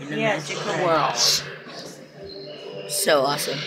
in the Yes, magical world. So awesome.